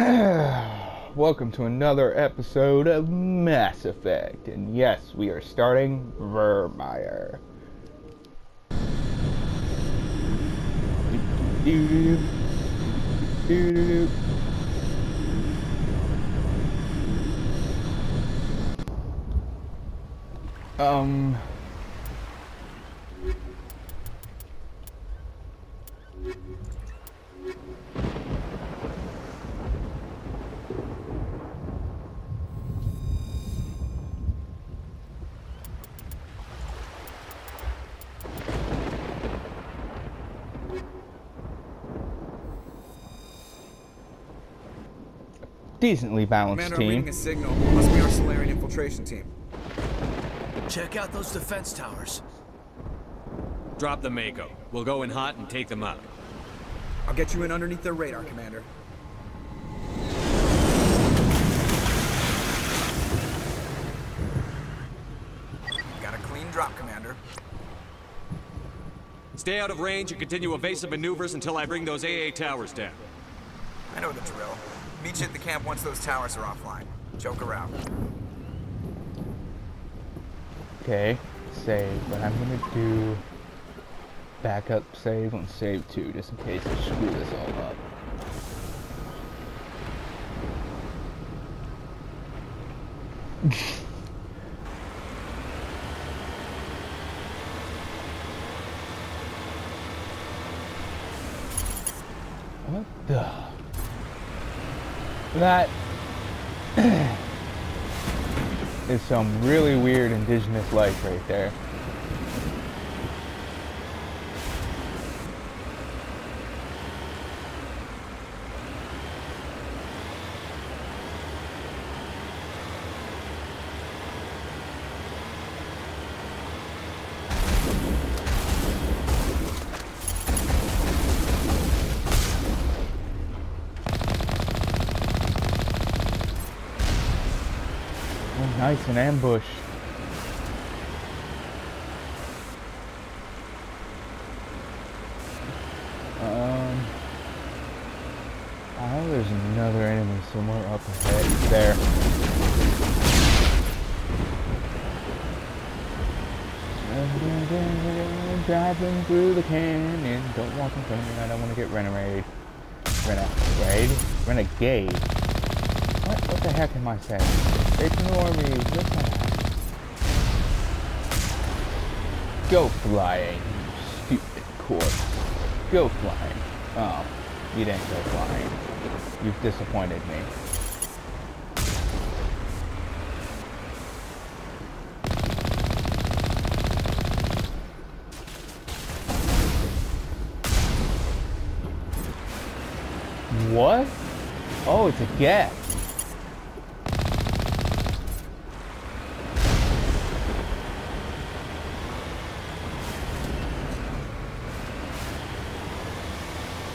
Welcome to another episode of Mass Effect. And yes, we are starting. Doo-doo-doo. Um. Decently balanced Commander, I'm reading team. a signal. Must be our Salarian infiltration team. Check out those defense towers. Drop the Mako. We'll go in hot and take them out. I'll get you in underneath their radar, Commander. Got a clean drop, Commander. Stay out of range and continue evasive maneuvers until I bring those AA towers down. I know the drill. Meet you at the camp once those towers are offline. Joke around. Okay, save, but I'm gonna do backup save on save 2 just in case I screw this all up. what the? That is some really weird indigenous life right there. Oh, nice, an ambush. Um, I know there's another enemy somewhere up ahead. There. Driving through the canyon, don't walk in front of me. I don't want to get renegade. Renegade? Renegade. What? What the heck am I saying? Ignore me. Go flying, stupid corpse. Go flying. Oh, you didn't go flying. You've disappointed me. What? Oh, it's a get.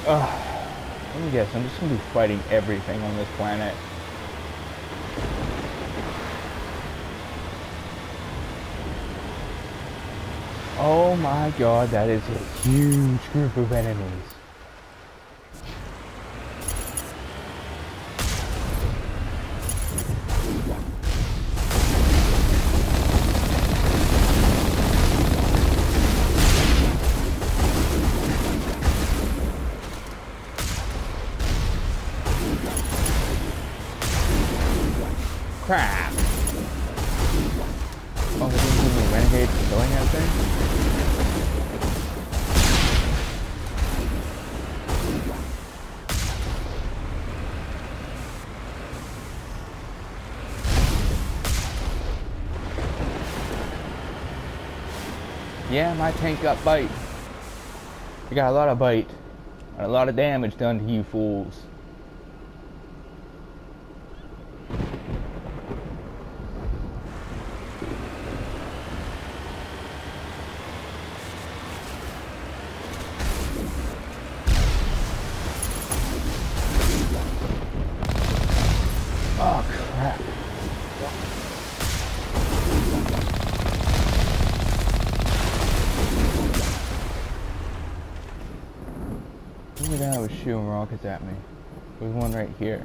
Ugh. Let me guess, I'm just gonna be fighting everything on this planet. Oh my god, that is a huge group of enemies. My tank got bite. You got a lot of bite. And a lot of damage done to you fools. Oh crap. Look at that, was shooting rockets at me. There's one right here.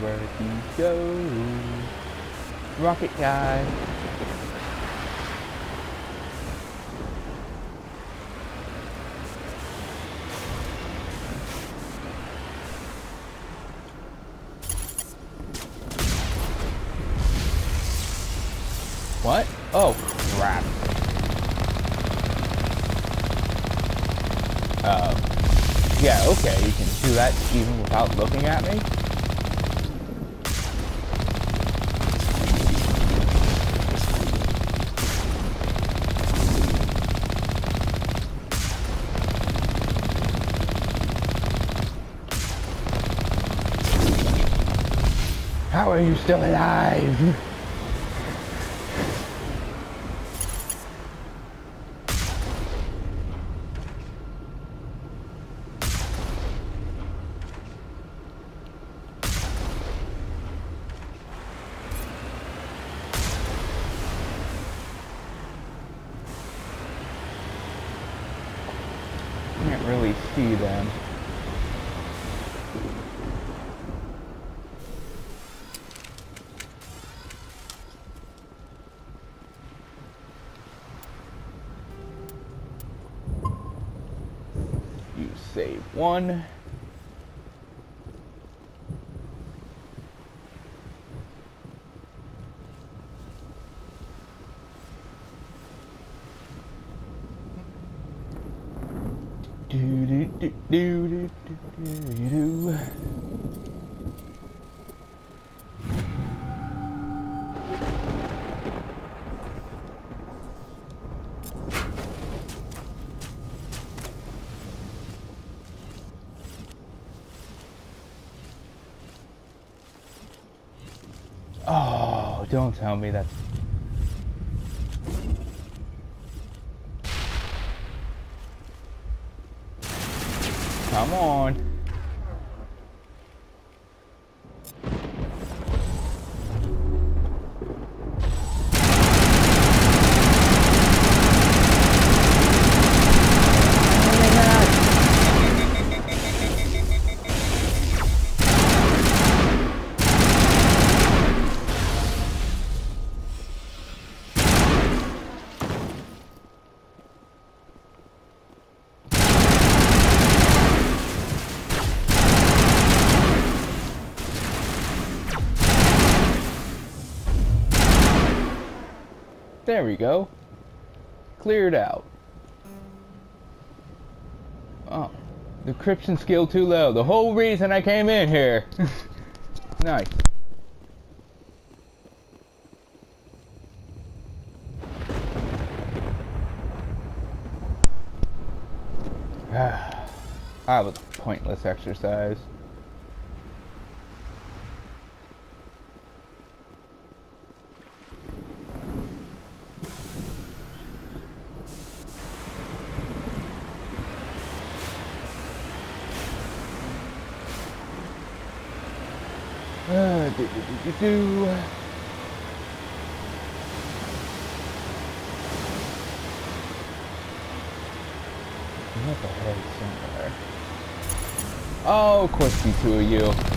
Where'd he go? Rocket guy. What? Oh, crap. Uh, yeah, okay, you can do that even without looking at me? How are you still alive? Can't really see them. You save one. Do do do do do do do do. Oh, don't tell me that's Come on. There we go. Cleared out. Oh, decryption skill too low. The whole reason I came in here. nice. ah, that was a pointless exercise. Uh, do, somewhere? Oh, of course, the two of you.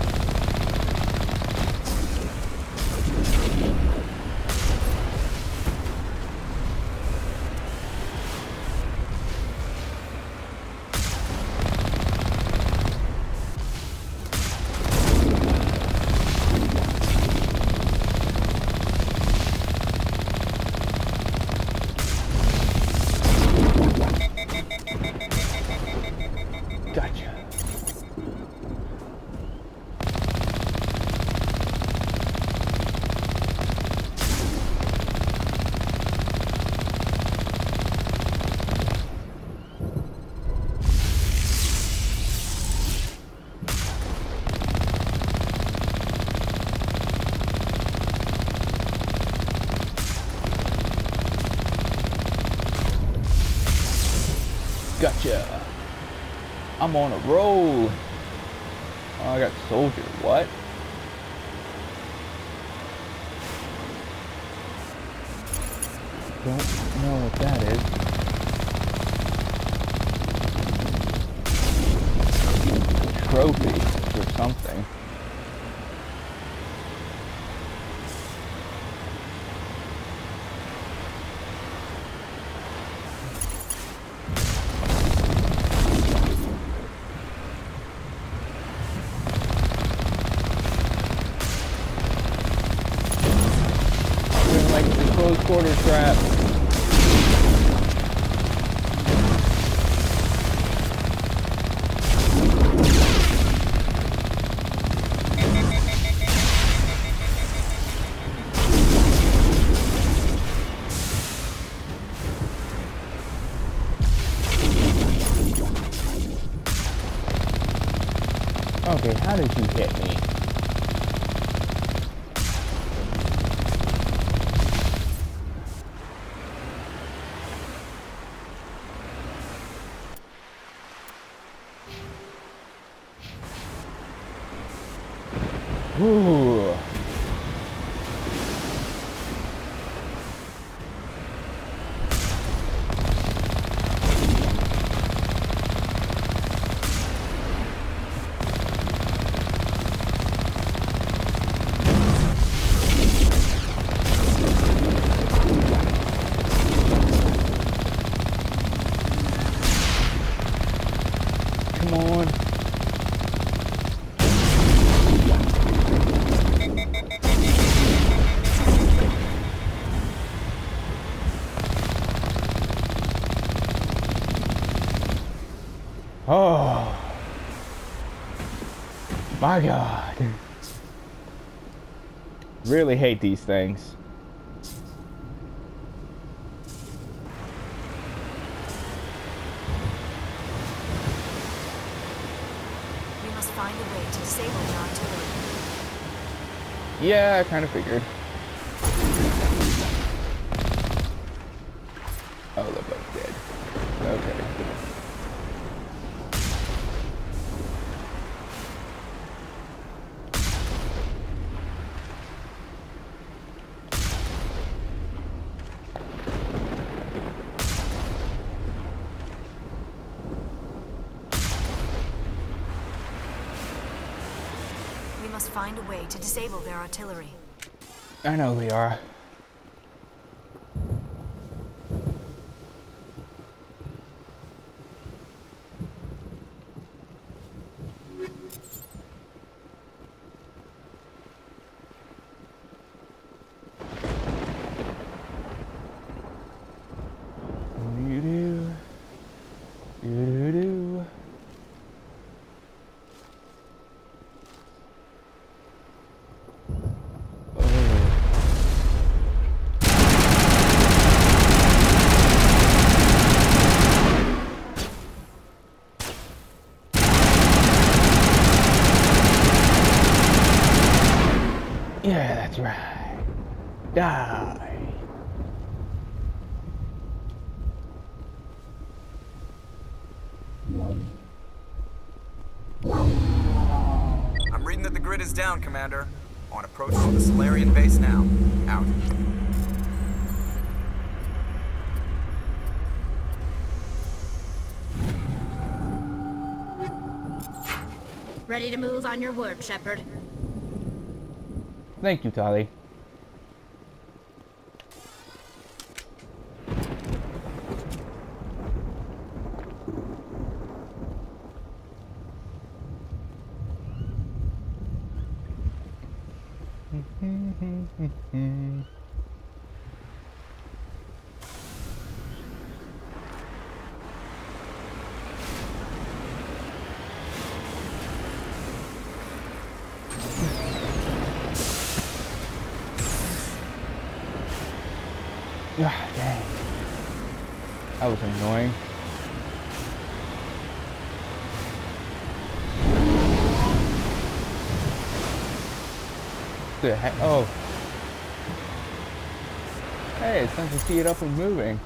I'm on a roll. Oh, I got soldier. What? Don't know what that is. trophy or something. Doing like the close quarter trap. Okay, how did you hit me? Ooh. Come on. Oh. My God. Really hate these things. We must find a way to disable the artillery. Yeah, I kind of figured. Oh, they're both dead. Okay. We must find a way to disable their artillery. I know we. Doo-doo. Doo-doo-doo. Oh. Yeah, that's right. Die. I'm reading that the grid is down, Commander. On approach to the Salarian base now. Out. Ready to move on your word, Shepard. Thank you, Tali. Ah, dang. That was annoying. The heck? Oh. Hey, it's nice to see it up and moving.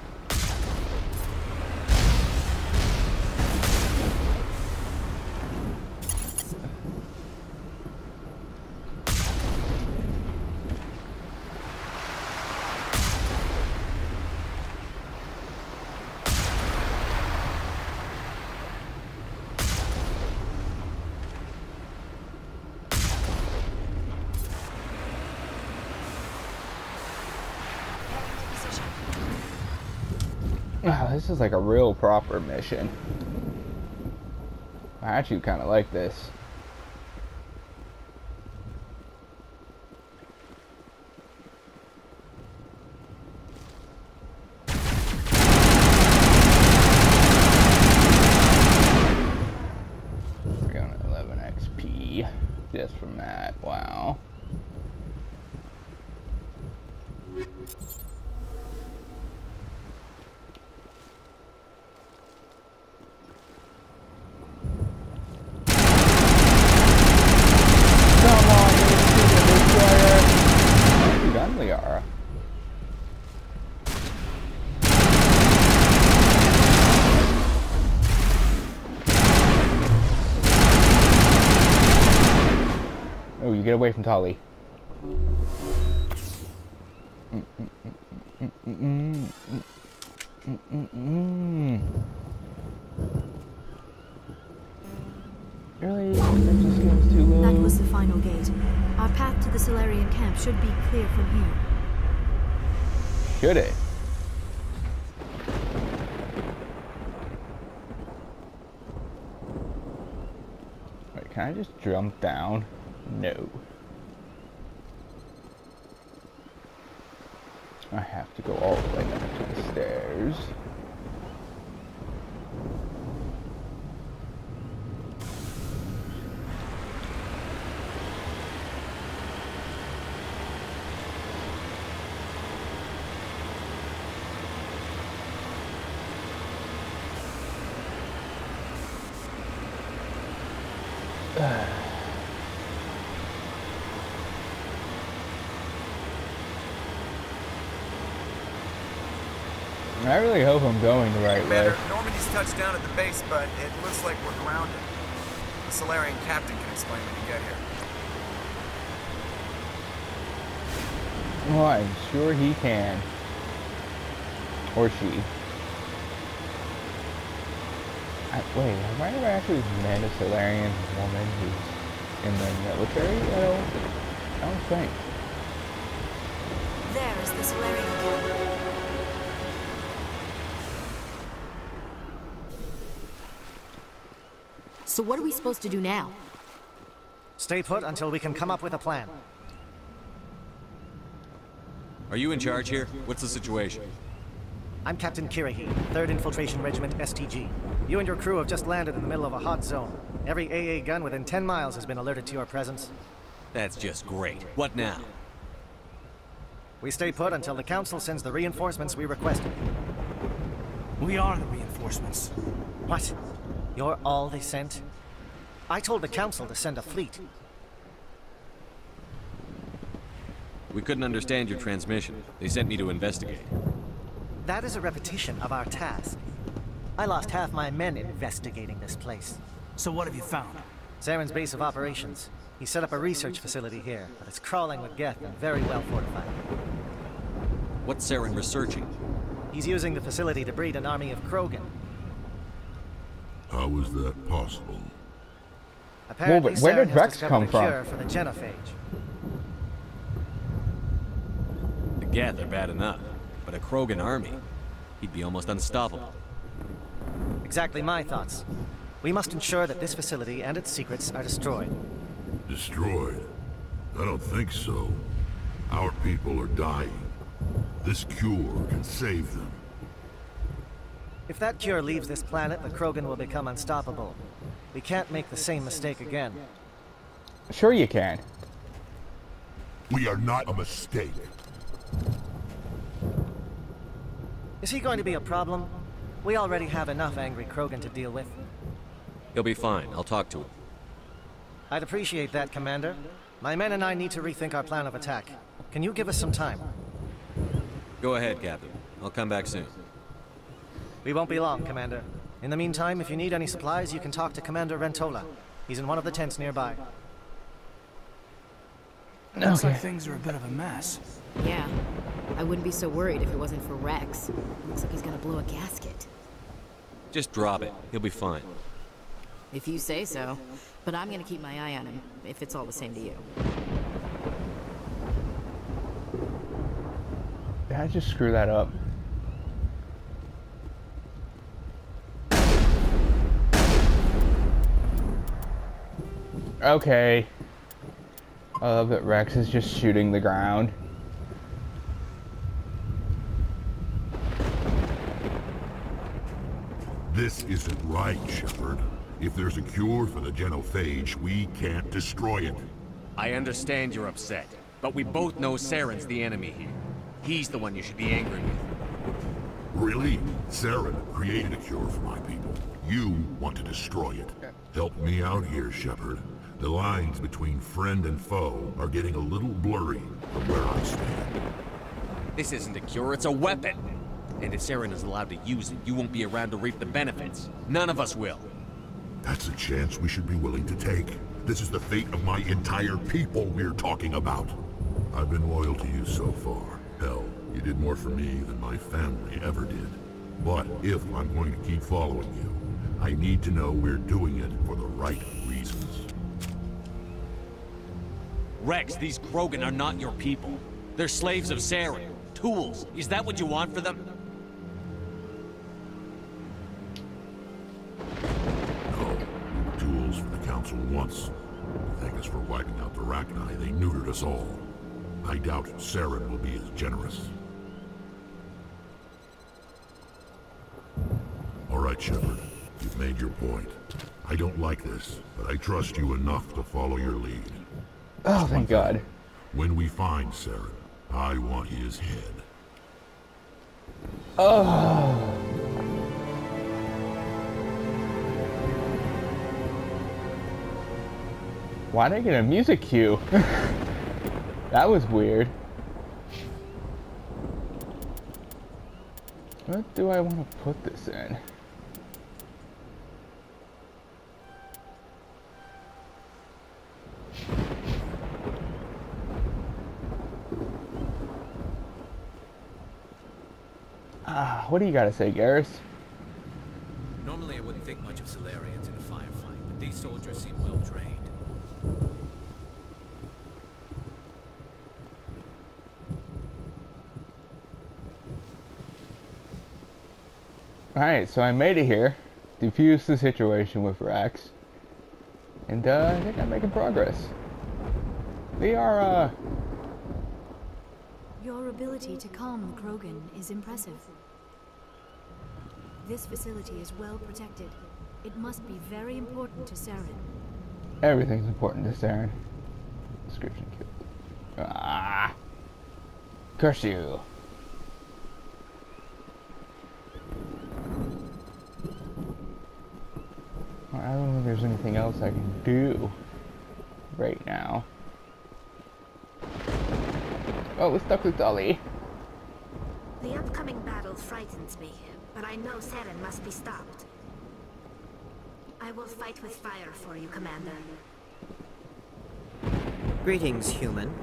Wow, this is like a real proper mission. I actually kind of like this. We're going to 11 XP just from that. Wow. Come on, you stupid destroyer! Nicely done, Liara. Oh, you get away from Tali. Really? This game's too low. That was the final gate. Our path to the Salarian camp should be clear from here. Should it? Wait, can I just jump down? No. I have to go all the way up to the stairs. I really hope I'm going the right way. Normandy's touched down at the base, but it looks like we're grounded. The Salarian captain can explain when you get here. Well, I'm sure he can. Or she. I, wait, have I ever actually met a Salarian woman who's in the military? I don't, I don't think. There is the Salarian So what are we supposed to do now? Stay put until we can come up with a plan. Are you in charge here? What's the situation? I'm Captain Kirrahe, 3rd Infiltration Regiment STG. You and your crew have just landed in the middle of a hot zone. Every AA gun within 10 miles has been alerted to your presence. That's just great. What now? We stay put until the Council sends the reinforcements we requested. We are the reinforcements. What? You're all they sent? I told the Council to send a fleet. We couldn't understand your transmission. They sent me to investigate. That is a repetition of our task. I lost half my men investigating this place. So what have you found? Saren's base of operations. He set up a research facility here, but it's crawling with Geth and very well fortified. What's Saren researching? He's using the facility to breed an army of Krogan. How is that possible? Apparently, but where did Saren has Rex come from? for the genophage. The Geth are bad enough, but a Krogan army? He'd be almost unstoppable. Exactly my thoughts. We must ensure that this facility and its secrets are destroyed. Destroyed? I don't think so. Our people are dying. This cure can save them. If that cure leaves this planet, the Krogan will become unstoppable. We can't make the same mistake again. Sure you can. We are not a mistake. Is he going to be a problem? We already have enough angry Krogan to deal with. He'll be fine. I'll talk to him. I'd appreciate that, Commander. My men and I need to rethink our plan of attack. Can you give us some time? Go ahead, Captain. I'll come back soon. We won't be long, Commander. In the meantime, if you need any supplies, you can talk to Commander Rentola. He's in one of the tents nearby. Looks Okay. like things are a bit of a mess. Yeah. I wouldn't be so worried if it wasn't for Wrex. Looks like he's gonna blow a gasket. Just drop it. He'll be fine. If you say so. But I'm gonna keep my eye on him, if it's all the same to you. Did I just screw that up? Okay. I love that Wrex is just shooting the ground. This isn't right, Shepard. If there's a cure for the genophage, we can't destroy it. I understand you're upset, but we both know Saren's the enemy here. He's the one you should be angry with. Really? Saren created a cure for my people. You want to destroy it. Help me out here, Shepard. The lines between friend and foe are getting a little blurry from where I stand. This isn't a cure, it's a weapon! And if Saren is allowed to use it, you won't be around to reap the benefits. None of us will. That's a chance we should be willing to take. This is the fate of my entire people we're talking about. I've been loyal to you so far. Hell, you did more for me than my family ever did. But if I'm going to keep following you, I need to know we're doing it for the right Wrex, these Krogan are not your people. They're slaves of Saren. Tools. Is that what you want for them? No, tools for the Council once. Thank us for wiping out the Rachni, they neutered us all. I doubt Saren will be as generous. All right, Shepard. You've made your point. I don't like this, but I trust you enough to follow your lead. Oh, thank God. When we find Saren, I want his head. Oh. Why did I get a music cue? that was weird. What do I want to put this in? Ah, what do you got to say, Garrus? Normally I wouldn't think much of Salarians in a firefight, but these soldiers seem well trained. Alright, so I made it here. Defused the situation with Wrex. And uh, I think I'm making progress. They are, uh... Your ability to calm the Krogan is impressive. This facility is well protected. It must be very important to Saren. Everything's important to Saren. Description killed. Ah! Curse you! Well, I don't think there's anything else I can do right now. Oh, we're stuck with Dolly. The upcoming battle frightens me, but I know Saren must be stopped. I will fight with fire for you, Commander. Greetings, human.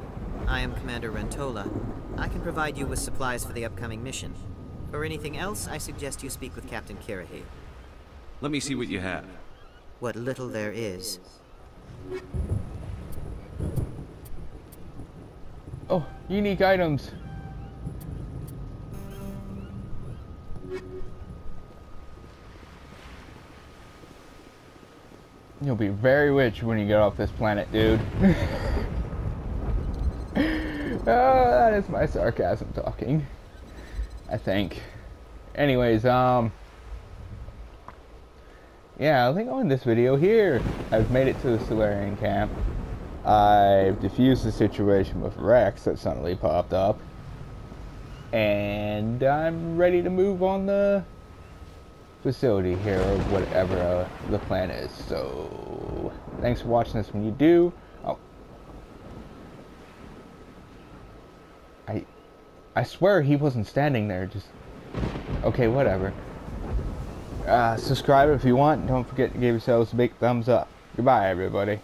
I am Commander Rentola. I can provide you with supplies for the upcoming mission. For anything else, I suggest you speak with Captain Kirrahe. Let me see what you have. What little there is. Oh, unique items. You'll be very rich when you get off this planet, dude. oh, that is my sarcasm talking. I think. Anyways, um... Yeah, I think I'll end this video here. I've made it to the Salarian camp. I've diffused the situation with Wrex that suddenly popped up. And I'm ready to move on the facility here or whatever uh, the plan is. So, thanks for watching this when you do. Oh. I I swear he wasn't standing there just Okay, whatever. Uh, subscribe if you want. Don't forget to give yourselves a big thumbs up. Goodbye, everybody.